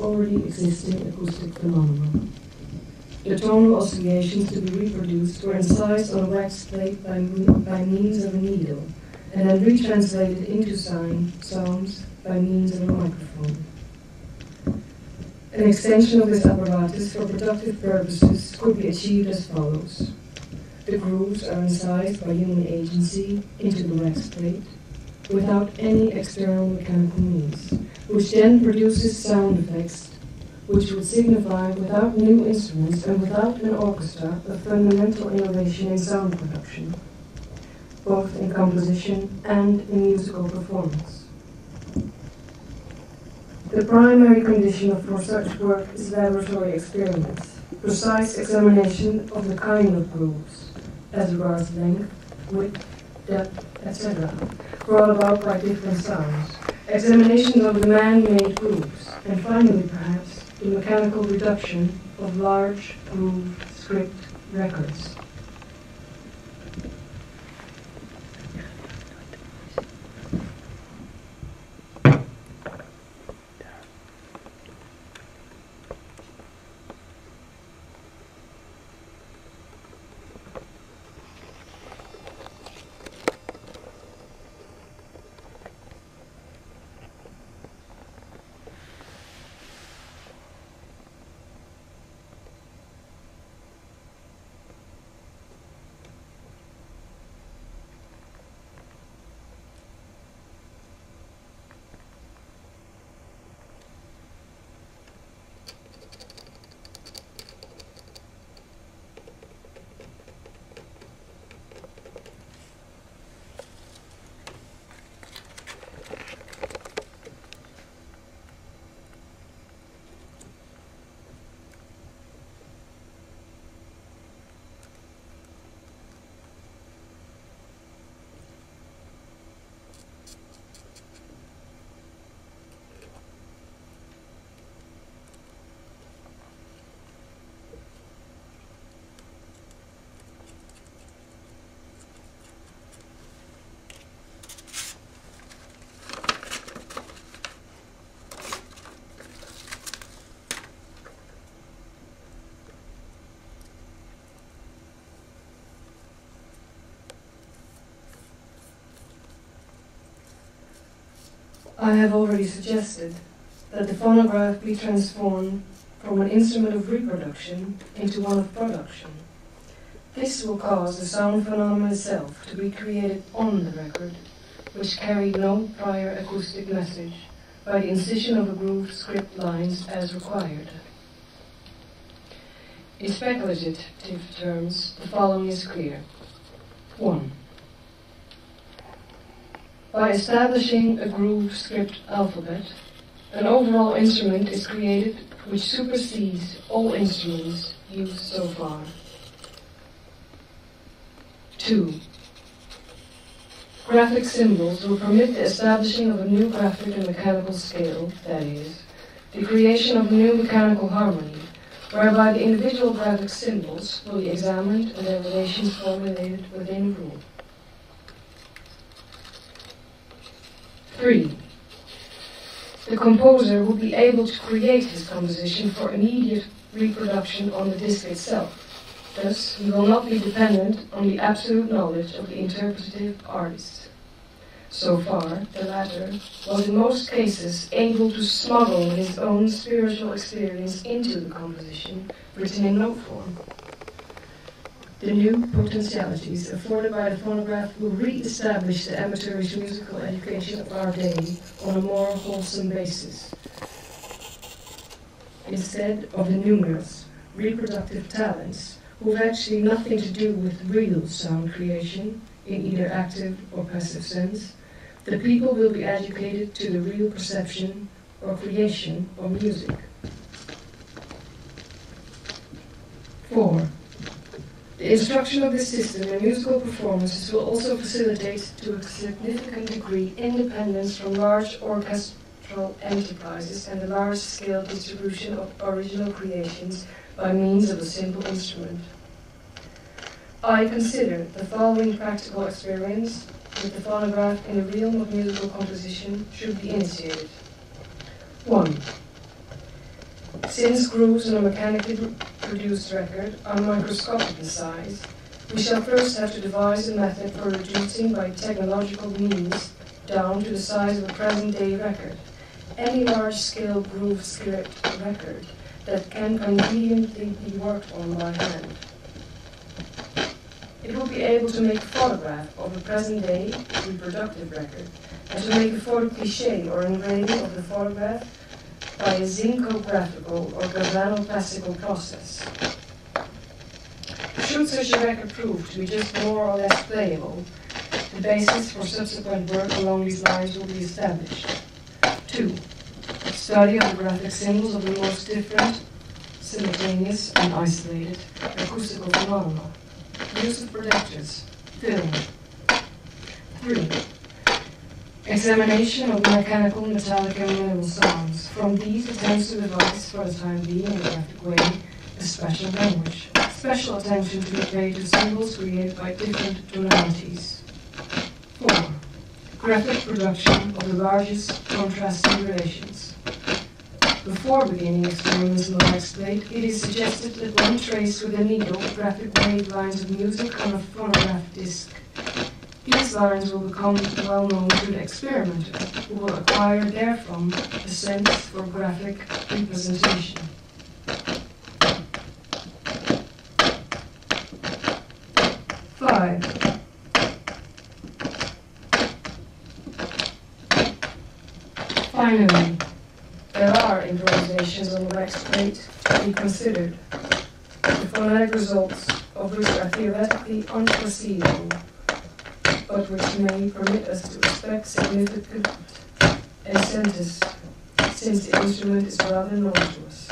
already existing acoustic phenomena. The tonal oscillations to be reproduced were incised on a wax plate by, by means of a needle, and then retranslated into sign, sounds by means of a microphone. An extension of this apparatus for productive purposes could be achieved as follows. The grooves are incised by human agency into the wax plate without any external mechanical means, which then produces sound effects which would signify without new instruments and without an orchestra a fundamental innovation in sound production, both in composition and in musical performance. The primary condition for such work is laboratory experiments, precise examination of the kind of grooves, as regards length, width, depth, etc., brought about by different sounds, examination of the man-made grooves, and finally, perhaps, the mechanical reduction of large groove script records. I have already suggested that the phonograph be transformed from an instrument of reproduction into one of production. This will cause the sound phenomenon itself to be created on the record, which carried no prior acoustic message, by the incision of a grooved script lines as required. In speculative terms, the following is clear. 1. By establishing a groove script alphabet, an overall instrument is created which supersedes all instruments used so far. 2. Graphic symbols will permit the establishing of a new graphic and mechanical scale, that is, the creation of a new mechanical harmony, whereby the individual graphic symbols will be examined and their relations formulated within rule. 3. The composer will be able to create his composition for immediate reproduction on the disc itself. Thus, he will not be dependent on the absolute knowledge of the interpretative artist. So far, the latter was in most cases able to smuggle his own spiritual experience into the composition written in note form. The new potentialities afforded by the phonograph will re-establish the amateurish musical education of our day on a more wholesome basis. Instead of the numerous reproductive talents who have actually nothing to do with real sound creation in either active or passive sense, the people will be educated to the real perception or creation of music. 4. The instruction of this system in musical performances will also facilitate to a significant degree independence from large orchestral enterprises and the large-scale distribution of original creations by means of a simple instrument. I consider the following practical experience with the phonograph in the realm of musical composition should be initiated. 1. Since grooves in a mechanically produced record are microscopic in size, we shall first have to devise a method for reducing by technological means down to the size of a present-day record any large-scale groove script record that can conveniently be worked on by hand. It will be able to make a photograph of a present-day reproductive record and to make a photo cliché or engraving of the photograph by a zincographical or galvanoplastical process. Should such a record prove to be just more or less playable, the basis for subsequent work along these lines will be established. Two, study of the graphic symbols of the most different, simultaneous, and isolated acoustical phenomena. Use of projectors, film. Three, examination of mechanical, metallic, and mineral sounds. From these, attempts to devise, for the time being, in a graphic way, a special language. Special attention to be paid to symbols created by different tonalities. Four, graphic production of the largest contrasting relations. Before beginning experiments on the wax plate, it is suggested that one trace with a needle graphic wave lines of music on a phonograph disc. These lines will become well known to the experimenter, who will acquire therefrom a sense for graphic representation. Five, Finally, there are improvisations on the wax plate to be considered, the phonetic results of which are theoretically unforeseeable, but which may permit us to expect significant eh, incentives since the instrument is rather known to us.